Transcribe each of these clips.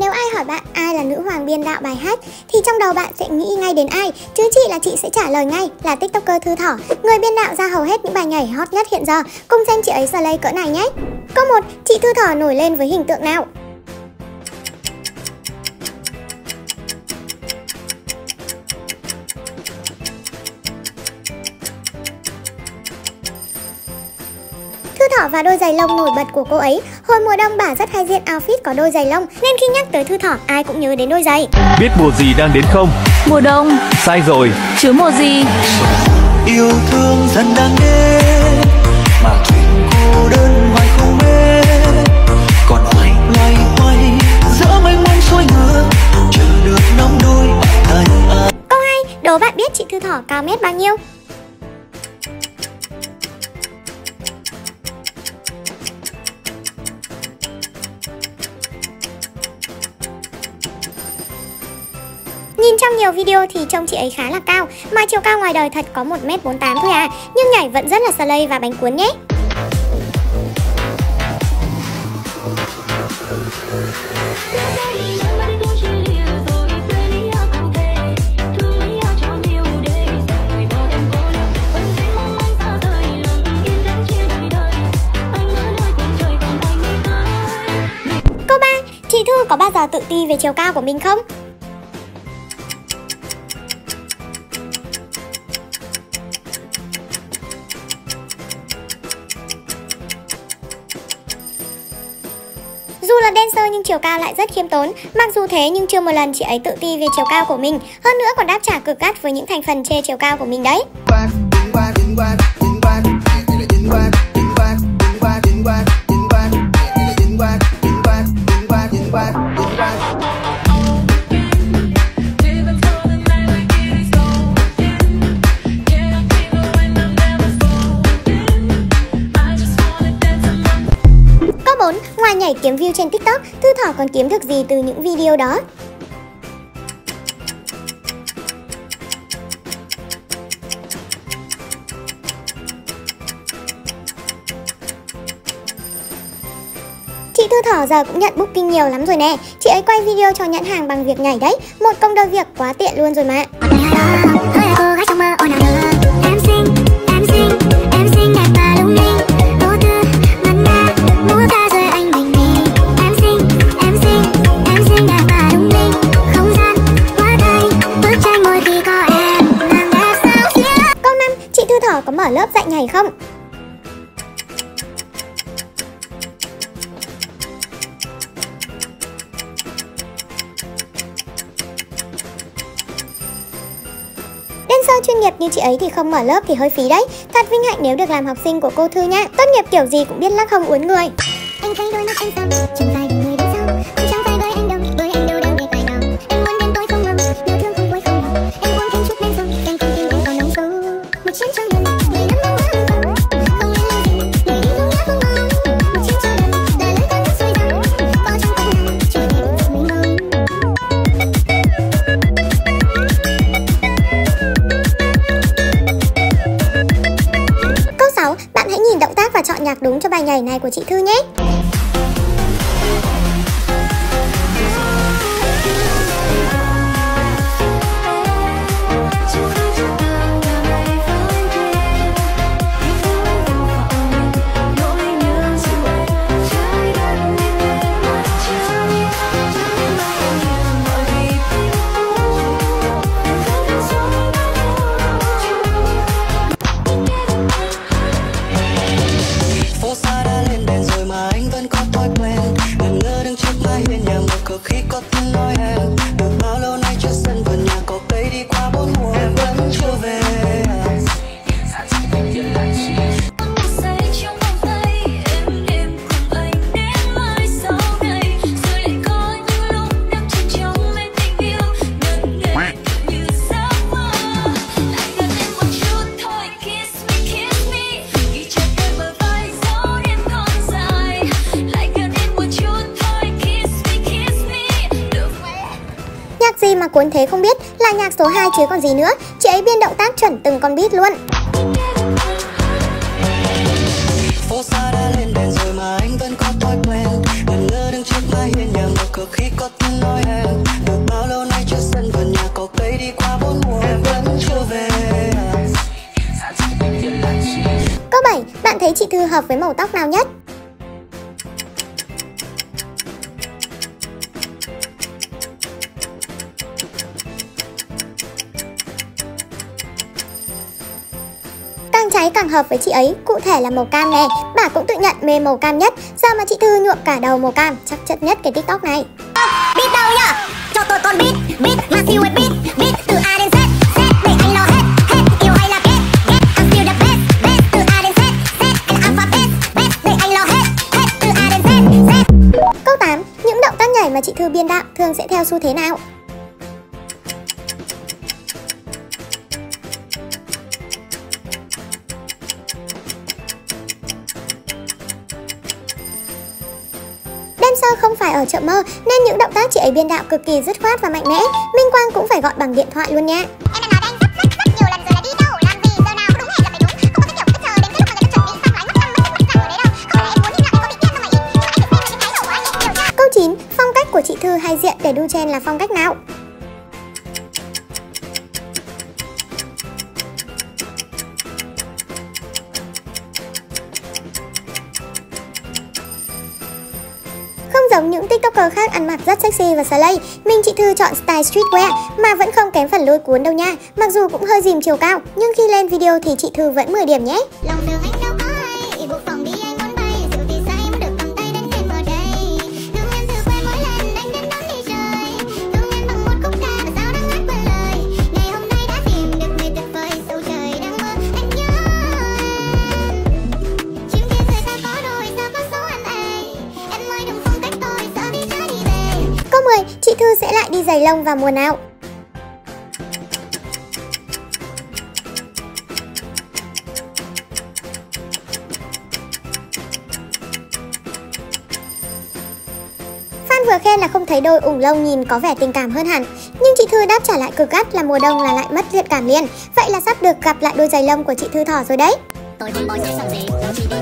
nếu ai hỏi bạn ai là nữ hoàng biên đạo bài hát thì trong đầu bạn sẽ nghĩ ngay đến ai, chứ chị là chị sẽ trả lời ngay là tiktoker Thư Thỏ, người biên đạo ra hầu hết những bài nhảy hot nhất hiện giờ. Cùng xem chị ấy slay cỡ này nhé. Câu 1, chị Thư Thỏ nổi lên với hình tượng nào? Thỏ và đôi giày lông nổi bật của cô ấy. Hồi mùa đông bà rất hay diện outfit có đôi giày lông, nên khi nhắc tới Thư Thỏ ai cũng nhớ đến đôi giày. Biết mùa gì đang đến không? Mùa đông Sai rồi. Chứ mùa gì yêu thương dần đang đến mà chuyện cô đơn hoài không hết còn loay loay hoay giữa mênh mông xuôi ngược chờ được nắm đôi thành ai Câu 2, đố bạn biết chị Thư Thỏ cao mét bao nhiêu? Nhìn trong nhiều video thì trông chị ấy khá là cao. Mà chiều cao ngoài đời thật có 1m48 thôi à. Nhưng nhảy vẫn rất là slay và bánh cuốn nhé. Câu ba, chị Thư có bao giờ tự ti về chiều cao của mình không? Chiều cao lại rất khiêm tốn. Mặc dù thế, nhưng chưa một lần chị ấy tự ti về chiều cao của mình. Hơn nữa còn đáp trả cực gắt với những thành phần chê chiều cao của mình đấy. Thỏ còn kiếm được gì từ những video đó? Chị Thư Thỏ giờ cũng nhận booking nhiều lắm rồi nè. Chị ấy quay video cho nhãn hàng bằng việc nhảy đấy. Một công đôi việc quá tiện luôn rồi mà. Mở không? Dancer chuyên nghiệp như chị ấy thì không mở lớp thì hơi phí đấy. Thật vinh hạnh nếu được làm học sinh của cô Thư nha Tốt nghiệp kiểu gì cũng biết lắc không uốn người. Anh thấy đôi mắt em sao? Cho bài nhảy này của chị Thư nhé. Khi có tiếng nói không biết là nhạc số 2 chứ còn gì nữa Chị ấy biên động tác chuẩn từng con beat luôn phố xa đã lên đèn rồi mà anh vẫn có thói quen ngẩn ngơ đứng trước mái hiên nhà một cực khi có tiếng nói em được bao lâu nay chưa sân vườn nhà có cây đi qua bốn mùa em vẫn chưa về Câu 7. Bạn thấy chị Thư hợp với màu tóc nào nhất? Càng cháy càng hợp với chị ấy, cụ thể là màu cam nè. Bà cũng tự nhận mê màu cam nhất, giờ mà chị Thư nhuộm cả đầu màu cam, chắc chất nhất cái TikTok này. Biết đâu nhá Cho tôi con biết Biết là siêu biết Biết từ A đến Z Z để anh lo hết Hết yêu hay là ghét Ghét I'm still the best Best từ A đến Z Z and alphabet Best để anh lo hết Hết từ A đến Z Z Câu 8. Những động tác nhảy mà chị Thư biên đạo thường sẽ theo xu thế nào? Dancer không phải ở chợ mơ nên những động tác chị ấy biên đạo cực kỳ dứt khoát và mạnh mẽ. Minh Quang cũng phải gọi bằng điện thoại luôn nha. Em đã nói với anh rất rất rất nhiều lần rồi là đi đâu Làm gì giờ nào có đúng hẹn là phải đúng Không có cái kiểu cứ chờ đến cái lúc mà người ta chuẩn bị xong lại mất năm mấy phút rằng ở đấy đâu Không phải em muốn im lặng có bị điên đâu mà im Anh phải xem là cái thái độ của anh ấy nhiều nha Câu 9. Phong cách của chị Thư hay diện để đu chen là phong cách nào? Tiktoker khác ăn mặc rất sexy và slay, mình chị Thư chọn style streetwear mà vẫn không kém phần lôi cuốn đâu nha. Mặc dù cũng hơi dìm chiều cao, nhưng khi lên video thì chị Thư vẫn 10 điểm nhé. Lòng đường lại đi giày lông vào mùa nào? Fan vừa khen là không thấy đôi ủng lông nhìn có vẻ tình cảm hơn hẳn, Nhưng chị Thư đáp trả lại cực gắt là mùa đông là lại mất thiện cảm liền Vậy là sắp được gặp lại đôi giày lông của chị Thư Thỏ rồi đấy Tôi đi boy sẽ làm gì chỉ đi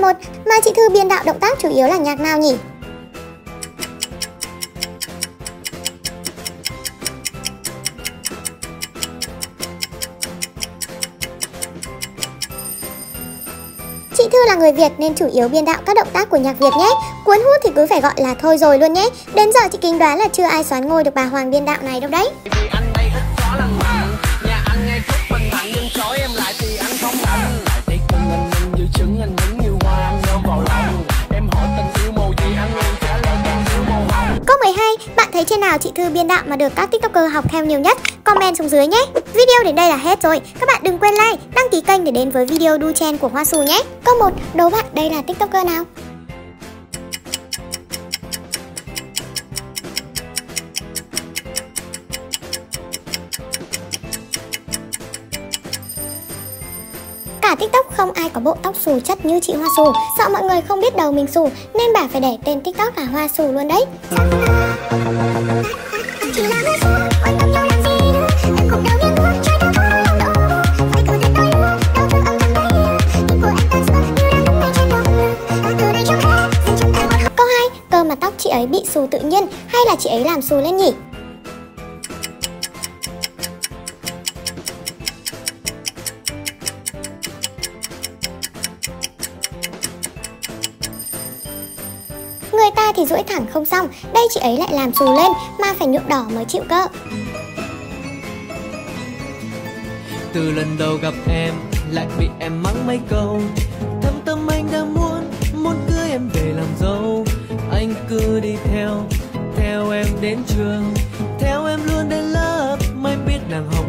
11, mà chị Thư biên đạo động tác chủ yếu là nhạc nào nhỉ? Chị Thư là người Việt nên chủ yếu biên đạo các động tác của nhạc Việt nhé. Cuốn hút thì cứ phải gọi là thôi rồi luôn nhé. Đến giờ chị kính đoán là chưa ai xoán ngôi được bà Hoàng biên đạo này đâu đấy. Hồng Câu 12, bạn thấy trên nào chị Thư biên đạo mà được các tiktoker học theo nhiều nhất? Comment xuống dưới nhé. Video đến đây là hết rồi. Các bạn đừng quên like, đăng ký kênh để đến với video đu chen của Hoa Su nhé. Câu 1, đố bạn đây là tiktoker nào? TikTok không ai có bộ tóc xù chất như chị Hoa Xù. Sợ mọi người không biết đầu mình xù Nên bà phải để tên TikTok là Hoa Xù luôn đấy. Câu 2, cơ mà tóc chị ấy bị xù tự nhiên hay là chị ấy làm xù lên nhỉ? Xong, đây chị ấy lại làm xù lên mà phải nhuộm đỏ mới chịu cơ. từ lần đầu gặp em lại bị em mắng mấy câu thâm tâm anh đang muốn muốn cưới em về làm dâu anh cứ đi theo theo em đến trường theo em luôn đến lớp mai biết nàng học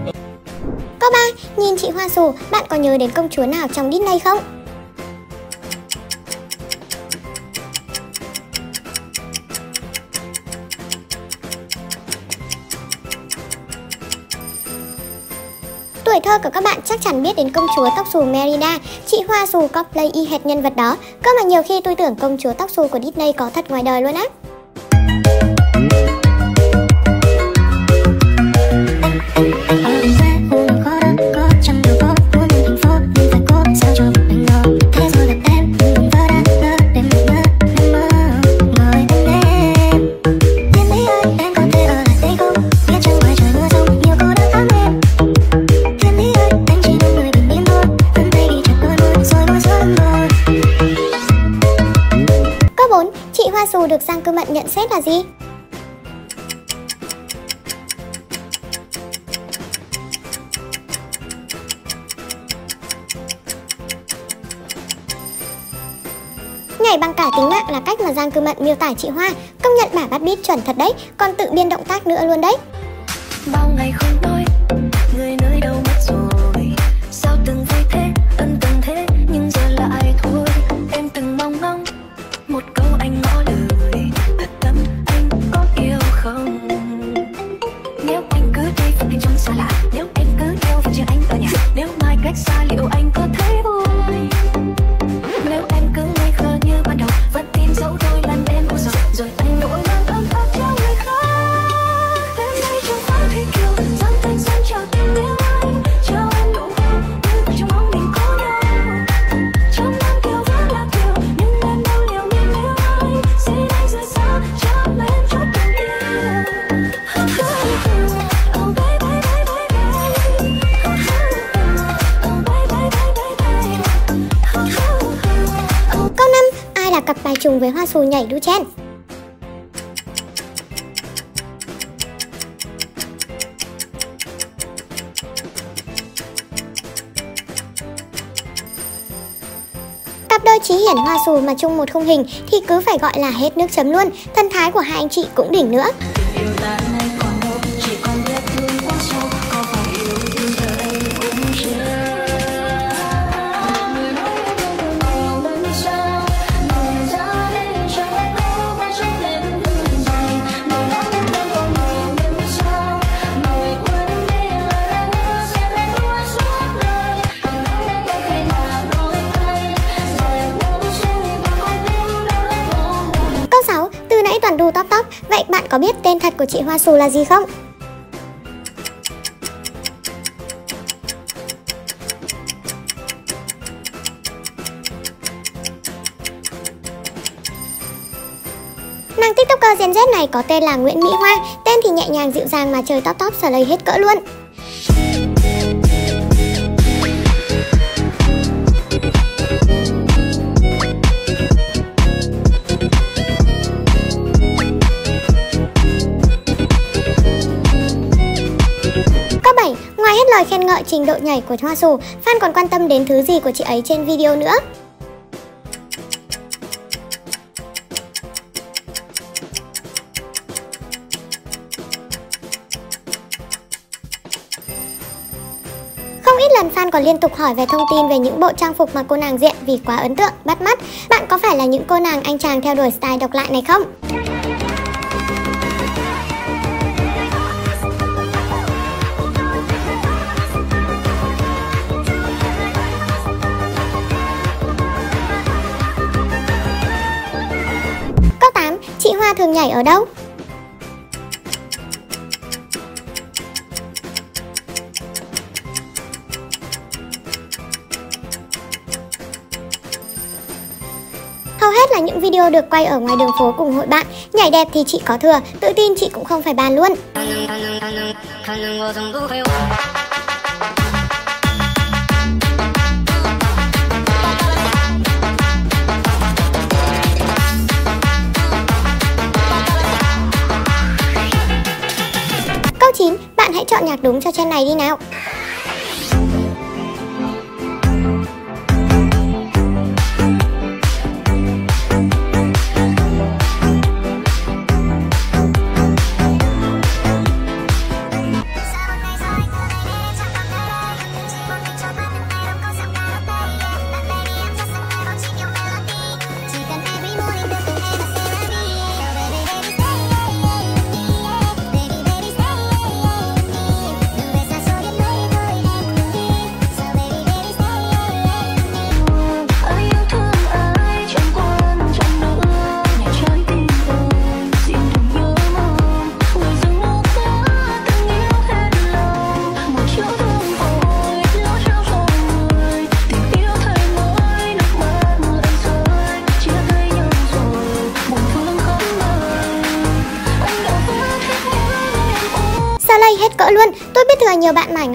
Câu 3, nhìn chị Hoa Xù, bạn có nhớ đến công chúa nào trong Disney không? Thơ của các bạn chắc chắn biết đến công chúa tóc xù Merida, chị Hoa xù cosplay y hệt nhân vật đó. Cơ mà nhiều khi tôi tưởng công chúa tóc xù của Disney có thật ngoài đời luôn á. Nhảy bằng cả tính mạng là cách mà Giang Cư Mận miêu tả chị Hoa. Công nhận bà bắt beat chuẩn thật đấy, Còn tự biên động tác nữa luôn đấy. Bao ngày không bao nhảy đu chen? Cặp đôi Chí Hiển Hoa Xù mà chung một khung hình thì cứ phải gọi là hết nước chấm luôn. Thân thái của hai anh chị cũng đỉnh nữa. yêu Từ đu top top. Vậy bạn có biết tên thật của chị Hoa sù là gì không? Nàng tiktoker Gen Z này có tên là Nguyễn Mỹ Hoa Tên thì nhẹ nhàng dịu dàng mà trời top top sở lấy hết cỡ luôn Ngoài hết lời khen ngợi trình độ nhảy của Hoa Sù, fan còn quan tâm đến thứ gì của chị ấy trên video nữa? Không ít lần fan còn liên tục hỏi về thông tin về những bộ trang phục mà cô nàng diện vì quá ấn tượng, bắt mắt. Bạn có phải là những cô nàng anh chàng theo đuổi style độc lạ này không? Hoa thường nhảy ở đâu? Hầu hết là những video được quay ở ngoài đường phố cùng hội bạn. Nhảy đẹp thì chị có thừa, tự tin chị cũng không phải bàn luôn. 9. Bạn hãy chọn nhạc đúng cho trend này đi nào.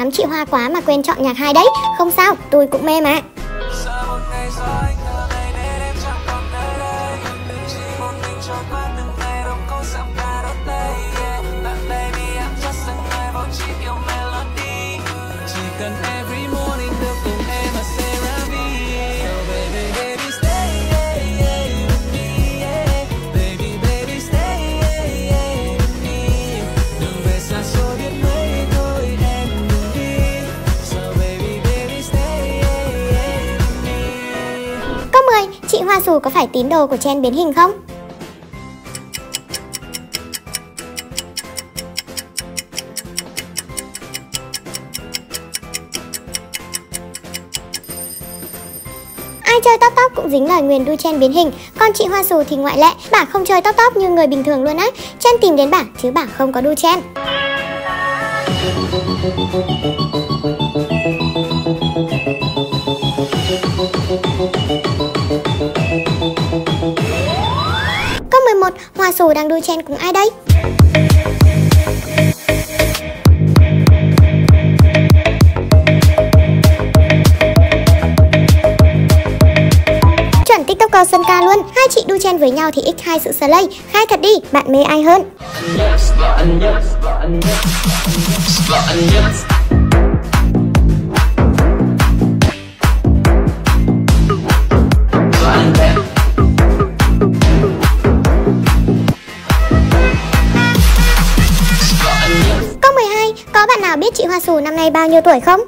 Ngắm chị Hoa quá mà quên chọn nhạc hay đấy. Không sao, tôi cũng mê mà. Dù có phải tín đồ của Chen biến hình không? Ai chơi top top cũng dính lời nguyền đu chen biến hình. Còn chị Hoa Dù thì ngoại lệ. Bà không chơi top top như người bình thường luôn á. Chen tìm đến bà chứ bà không có đu chen. Sù đang đu chen cùng ai đây? Chuẩn tiktoker Sơn Ca luôn Hai chị đu chen với nhau thì x2 sự slay Khai thật đi, bạn mê ai hơn? Nào Sù năm nay bao nhiêu tuổi không?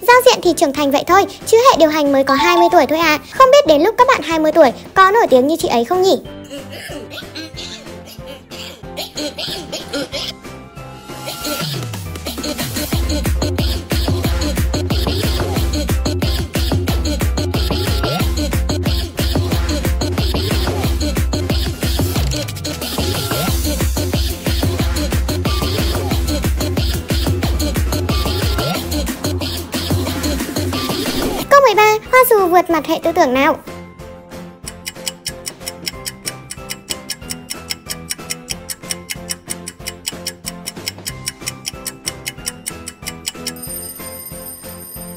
Giao diện thì trưởng thành vậy thôi, chứ hệ điều hành mới có 20 tuổi thôi à. Không biết đến lúc các bạn 20 tuổi có nổi tiếng như chị ấy không nhỉ? Tư tưởng nào?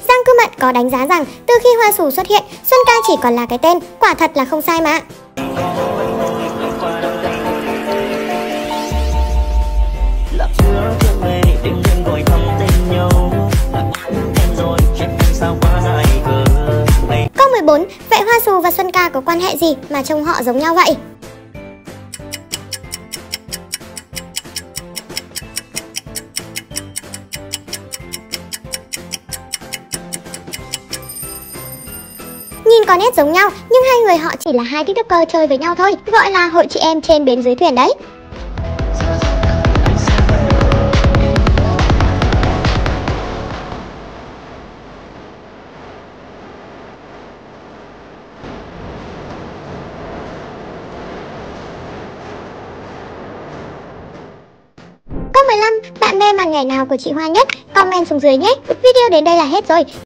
Giang Cư Mận có đánh giá rằng từ khi Hoa Sù xuất hiện, Xuân Ca chỉ còn là cái tên, quả thật là không sai mà. 14, vậy Hoa Sù và Xuân Ca có quan hệ gì mà trông họ giống nhau vậy? Nhìn có nét giống nhau, nhưng hai người họ chỉ là hai tiktoker chơi với nhau thôi, gọi là hội chị em trên bến dưới thuyền đấy. Ngày nào của chị Hoa nhất? Comment xuống dưới nhé. Video đến đây là hết rồi.